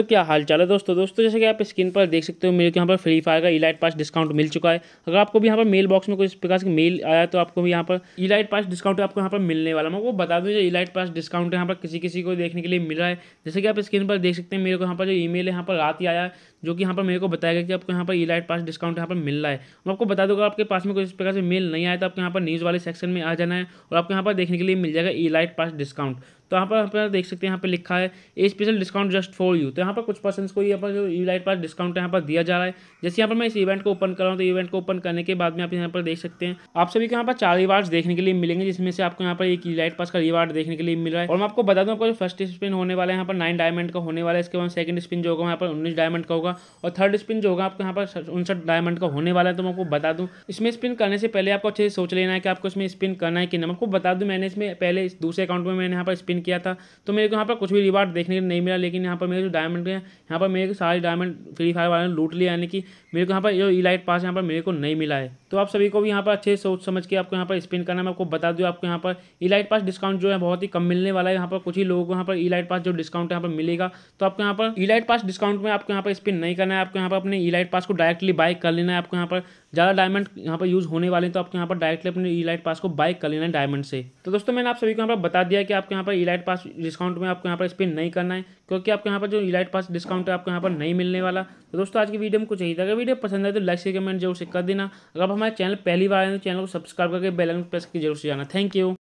तो क्या हाल चाल है दोस्तों दोस्तों जैसे कि आप स्क्रीन पर देख सकते हो मेरे को यहाँ पर फ्री फायर का इलाइट पास डिस्काउंट मिल चुका है अगर आपको भी यहाँ पर मेल बॉक्स में कोई इस प्रकार की मेल आया तो आपको भी यहाँ पर इलाइट पास डिस्काउंट आपको यहाँ पर मिलने वाला मैं आपको बता दूँ जो इलाइट पास डिस्काउंट यहाँ पर किसी किसी को देखने के लिए मिल रहा है जैसे कि आप स्क्रीन पर देख सकते हैं मेरे को यहाँ पर जो ई है यहाँ पर रात ही आया है जो कि यहाँ पर मेरे को बताया गया कि आपको यहाँ पर इलाइट पास डिस्काउंट यहाँ पर मिल रहा है मैं आपको बता दूँगा आपके पास में कोई इस प्रकार से मेल नहीं आया तो आपको यहाँ पर न्यूज़ वाले सेक्शन में आ जाना है और आपको यहाँ पर देखने के लिए मिल जाएगा इलाइट पास डिस्काउंट तो यहाँ पर पर देख सकते हैं यहाँ पर लिखा है a special discount just for you तो यहाँ पर कुछ पर्सन को यहाँ पर जो ई लाइट पास डिस्काउंट यहाँ पर दिया जा रहा है जैसे यहाँ पर मैं इस इवेंट को ओपन कर रहा हूँ तो इवेंट को ओपन करने के बाद में आप यहाँ पर देख सकते हैं आप सभी को यहाँ पर चार रिवार्ड्स देखने के लिए मिलेंगे जिसमें से आपको यहाँ पर एक ई लाइट पास का रिवार्ड देखने के लिए मिल रहा है और मैं आपको बता दूँ आपको जो फ़र्स्ट स्पिन होने वाला है यहाँ पर नाइन डायमंड का होने वाला है इसके बाद सेकंड स्पिन जो होगा यहाँ पर उन्नीस डायमंड का होगा और थर्ड स्पिन जो होगा आपको यहाँ पर उनसठ डायमंड का होने वाला है तो मैं आपको बता दूँ इसमें स्पिन करने से पहले आपको अच्छे से सोच लेना है कि आपको इसमें स्पिन करना है कि नहीं आपको बता दूँ मैंने इसमें पहले दूसरे अकाउंट में मैंने यहाँ पर स्पिन किया था तो मेरे को यहाँ पर कुछ भी रिवार्ड देखने को नहीं मिला लेकिन यहाँ पर मेरे जो डायमंड है यहाँ पर मेरे को सारे डायमंड फ्री फायर वाले लूट लिया यानी कि मेरे को यहाँ पर जो इलाइट पास यहाँ पर मेरे को नहीं मिला है तो आप सभी को भी यहाँ पर अच्छे सोच समझ के आपको यहाँ पर स्पिन करना मैं आपको बता दूँ आपको यहाँ पर इलाइट पास डिस्काउंट जो है बहुत ही कम मिलने वाला है यहाँ पर कुछ ही लोगों को यहाँ पर इलाइट पास जो डिस्काउंट यहाँ पर मिलेगा तो आपको यहाँ पर इलाइट पास डिस्काउंट में आपको यहाँ पर स्पिन नहीं करना है आपको यहाँ पर अपने इलाइट पास को डायरेक्टली बाइक कर लेना है आपको यहाँ पर ज़्यादा डायमंड यहाँ पर यूज़ होने वाले हैं तो आपके यहाँ पर डायरेक्टली अपने ई लाइट पास को बाइक कर लेना है डायमंड से। तो दोस्तों, मैंने आप सभी को यहाँ पर बता दिया कि आपके यहाँ पर ई लाइट पास डिस्काउंट में आपको यहाँ पर स्पिन नहीं करना है, क्योंकि आपके यहाँ पर जो ई पास डिस्काउंट है, आपको यहाँ पर नहीं मिलने वाला। तो दोस्तों, आज की वीडियो में कुछ यही था। अगर वीडियो पसंद आए तो लाइक से कमेंट ज़रूर से कर देना। अगर आप हमारे चैनल पहली बार आए तो चैनल को सब्सक्राइब करके बेलन प्रेस की ज़रूर से जाना। Thank you